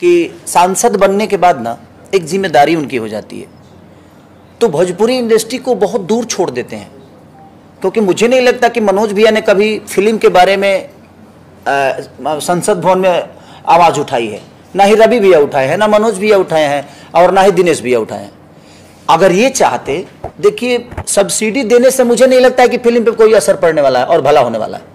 कि सांसद बनने के बाद ना एक ज़िम्मेदारी उनकी हो जाती है। तो भोजपुरी इंडस्ट्री को बहुत दूर छोड़ देते हैं। क्योंकि मुझे नहीं लगता कि मनोज भैया ने कभी फ़िल्म के बारे में आ, संसद भवन में आवाज़ उठाई है। ना ही रवि भैया उठाए हैं ना मनोज भैया उठाए हैं और ना ही दिनेश भैया उठाए हैं। अगर ये चाहते देखिए सब्सिडी देने से मुझे नहीं लगता है कि फ़िल्म पे कोई असर पड़ने वाला है और भला होने वाला है।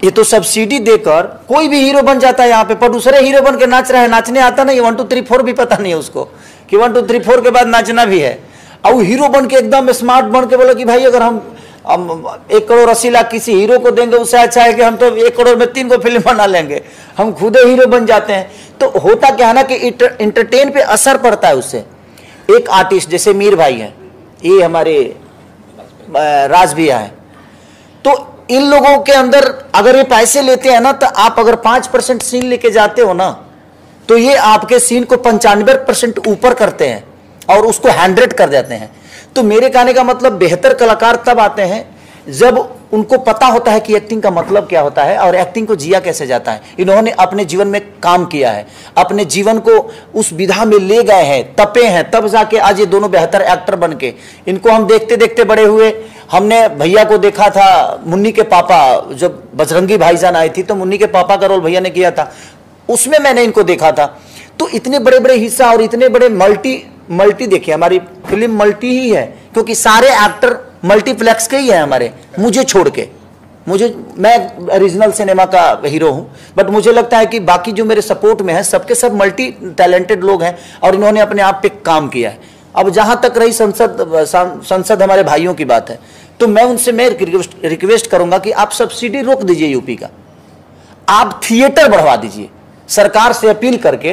ये तो सब्सिडी देकर कोई भी हीरो बन जाता है यहाँ पे। पर दूसरे हीरो बन के नाच रहा है, नाचने आता नहीं वन टू थ्री फोर भी पता नहीं है उसको कि वन टू थ्री फोर के बाद नाचना भी है। और वो हीरो बन के एकदम स्मार्ट बन के बोलो कि भाई अगर हम हम एक करोड़ अस्सी लाख किसी हीरो को देंगे, उससे अच्छा है कि हम तो एक करोड़ में तीन को फ़िल्म बना लेंगे। हम खुद हीरो बन जाते हैं। तो होता क्या है ना कि इंटरटेन पे असर पड़ता है उससे। एक आर्टिस्ट जैसे मीर भाई है, ये हमारे राज भैया है। तो इन लोगों के अंदर अगर ये पैसे लेते हैं ना तो आप अगर पाँच परसेंट सीन लेके जाते हो ना तो ये आपके सीन को पंचानवे परसेंट ऊपर करते हैं और उसको हैंड्रेड कर देते हैं। तो मेरे कहने का मतलब बेहतर कलाकार तब आते हैं जब उनको पता होता है कि एक्टिंग का मतलब क्या होता है और एक्टिंग को जिया कैसे जाता है। इन्होंने अपने जीवन में काम किया है। अपने जीवन को उस विधा में ले गए हैं, तपे हैं, तब जाके आज ये दोनों बेहतर एक्टर बन के। इनको हम देखते देखते बड़े हुए। हमने भैया को देखा था, मुन्नी के पापा। जब बजरंगी भाईजान आई थी तो मुन्नी के पापा का रोल भैया ने किया था। उसमें मैंने इनको देखा था। तो इतने बड़े बड़े हिस्सा और इतने बड़े मल्टी मल्टी देखिए, हमारी फ़िल्म मल्टी ही है, क्योंकि सारे एक्टर मल्टीप्लेक्स के ही है हमारे। मुझे छोड़ के। मुझे, मैं रीजनल सिनेमा का हीरो हूँ बट मुझे लगता है कि बाकी जो मेरे सपोर्ट में है, सबके सब मल्टी टैलेंटेड लोग हैं और इन्होंने अपने आप पे काम किया है। अब जहाँ तक रही संसद संसद हमारे भाइयों की बात है तो मैं उनसे, मैं रिक्वेस्ट करूँगा कि आप सब्सिडी रोक दीजिए यूपी का। आप थिएटर बढ़वा दीजिए। सरकार से अपील करके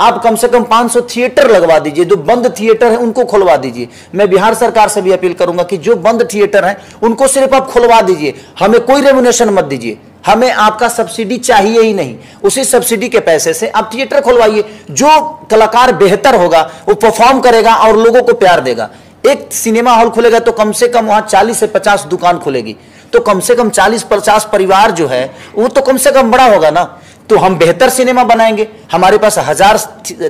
आप कम से कम 500 थिएटर लगवा दीजिए, जो बंद थिएटर है, उनको खुलवा दीजिए। मैं बिहार सरकार से भी अपील करूँगा कि जो बंद थिएटर है, उनको सिर्फ़ आप खुलवा दीजिए। हमें कोई रेमुनेशन मत दीजिए। हमें आपका सब्सिडी चाहिए ही नहीं। उसी सब्सिडी के पैसे से आप थिएटर खुलवाइए। जो कलाकार बेहतर होगा, वो परफॉर्म करेगा और लोगों को प्यार देगा। एक सिनेमा हॉल खुलेगा तो कम से कम वहाँ चालीस से पचास दुकान खुलेगी। तो कम से कम चालीस पचास परिवार जो है, वो तो कम से कम बड़ा होगा ना। तो हम बेहतर सिनेमा बनाएँगे। हमारे पास हज़ार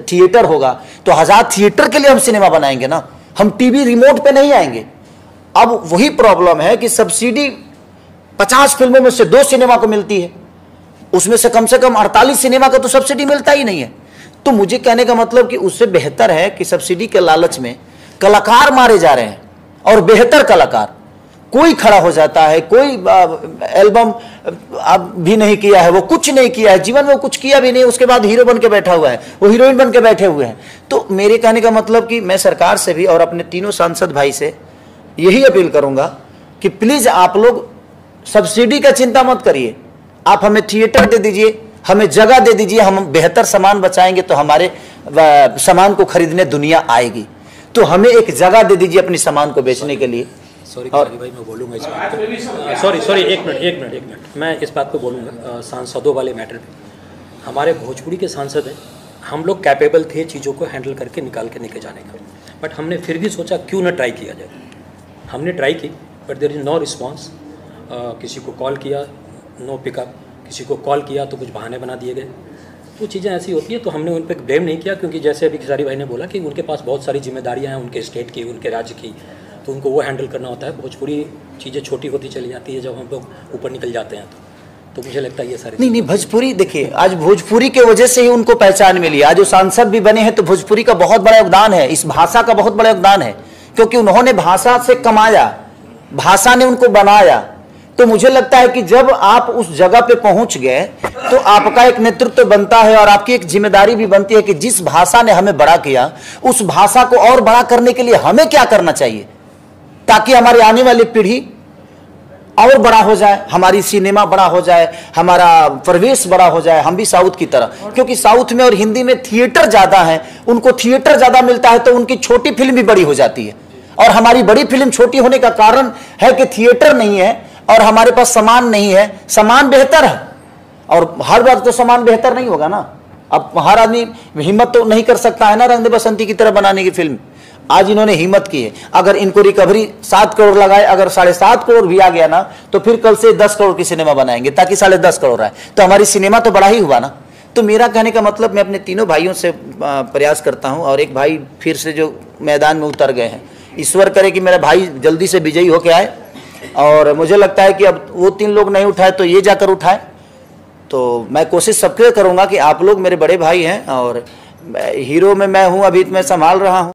थिएटर होगा। तो हज़ार थिएटर के लिए हम सिनेमा बनाएँगे ना। हम टीवी रिमोट पे नहीं आएँगे। अब वही प्रॉब्लम है कि सब्सिडी पचास फ़िल्मों में से दो सिनेमा को मिलती है। उसमें से कम से कम अड़तालीस सिनेमा का तो सब्सिडी मिलता ही नहीं है। तो मुझे कहने का मतलब कि उससे बेहतर है कि सब्सिडी के लालच में कलाकार मारे जा रहे हैं और बेहतर कलाकार। कोई खड़ा हो जाता है, कोई एल्बम अब भी नहीं किया है, वो कुछ नहीं किया है, जीवन में कुछ किया भी नहीं, उसके बाद हीरो बन के बैठा हुआ है, वो हीरोइन बन के बैठे हुए हैं। तो मेरे कहने का मतलब कि मैं सरकार से भी और अपने तीनों सांसद भाई से यही अपील करूँगा कि प्लीज़ आप लोग सब्सिडी का चिंता मत करिए। आप हमें थिएटर दे दीजिए, हमें जगह दे दीजिए, हम बेहतर सामान बचाएँगे तो हमारे सामान को खरीदने दुनिया आएगी। तो हमें एक जगह दे दीजिए अपनी सामान को बेचने के लिए। सॉरी भाई मैं बोलूँगा इस बात को। सॉरी सॉरी एक मिनट एक मिनट एक मिनट मैं इस बात को बोलूँगा सांसदों वाले मैटर पे। हमारे भोजपुरी के सांसद हैं हम लोग कैपेबल थे चीज़ों को हैंडल करके निकाल के निकल जाने का। बट हमने फिर भी सोचा क्यों ना ट्राई किया जाए। हमने ट्राई की but there is no response किसी को कॉल किया नो पिकअप किसी को कॉल किया तो कुछ बहाने बना दिए गए। वो चीज़ें ऐसी होती है तो हमने उन पर ब्लेम नहीं किया क्योंकि जैसे अभी खिसारी भाई ने बोला कि उनके पास बहुत सारी जिम्मेदारियाँ हैं उनके स्टेट की उनके राज्य की। तो उनको वो हैंडल करना होता है भोजपुरी चीज़ें छोटी होती चली जाती है जब हम लोग ऊपर निकल जाते हैं तो। तो मुझे लगता है ये सारी नहीं नहीं भोजपुरी देखिए आज भोजपुरी के वजह से ही उनको पहचान मिली। आज जो सांसद भी बने हैं तो भोजपुरी का बहुत बड़ा योगदान है। इस भाषा का बहुत बड़ा योगदान है क्योंकि उन्होंने भाषा से कमाया भाषा ने उनको बनाया। तो मुझे लगता है कि जब आप उस जगह पे पहुँच गए तो आपका एक नेतृत्व तो बनता है और आपकी एक ज़िम्मेदारी भी बनती है कि जिस भाषा ने हमें बड़ा किया उस भाषा को और बड़ा करने के लिए हमें क्या करना चाहिए? ताकि हमारी आने वाली पीढ़ी और बड़ा हो जाए, हमारी सिनेमा बड़ा हो जाए, हमारा प्रवेश बड़ा हो जाए, हम भी साउथ की तरह। क्योंकि साउथ में और हिंदी में थिएटर ज़्यादा है, उनको थिएटर ज़्यादा मिलता है तो उनकी छोटी फ़िल्म भी बड़ी हो जाती है। और हमारी बड़ी फ़िल्म छोटी होने का कारण है कि थिएटर नहीं है और हमारे पास सामान नहीं है। सामान बेहतर है। और हर बार तो सामान बेहतर नहीं होगा ना। अब हर आदमी हिम्मत तो नहीं कर सकता है ना रंग बसंती की तरह बनाने की फ़िल्म। आज इन्होंने हिम्मत की है। अगर इनको रिकवरी सात करोड़ लगाए, अगर साढ़े सात करोड़ भी आ गया ना तो फिर कल से दस करोड़ की सिनेमा बनाएँगे, ताकि साढ़े दस करोड़ आए। तो हमारी सिनेमा तो बड़ा ही हुआ ना। तो मेरा कहने का मतलब मैं अपने तीनों भाइयों से प्रयास करता हूँ, और एक भाई फिर से जो मैदान में उतर गए हैं। ईश्वर करे कि मेरा भाई जल्दी से विजयी होके आए, और मुझे लगता है कि अब वो तीन लोग नहीं उठाए तो ये जाकर उठाए। तो मैं कोशिश सबके करूँगा कि आप लोग मेरे बड़े भाई हैं, और हीरो में मैं हूँ, अभी मैं संभाल रहा हूँ।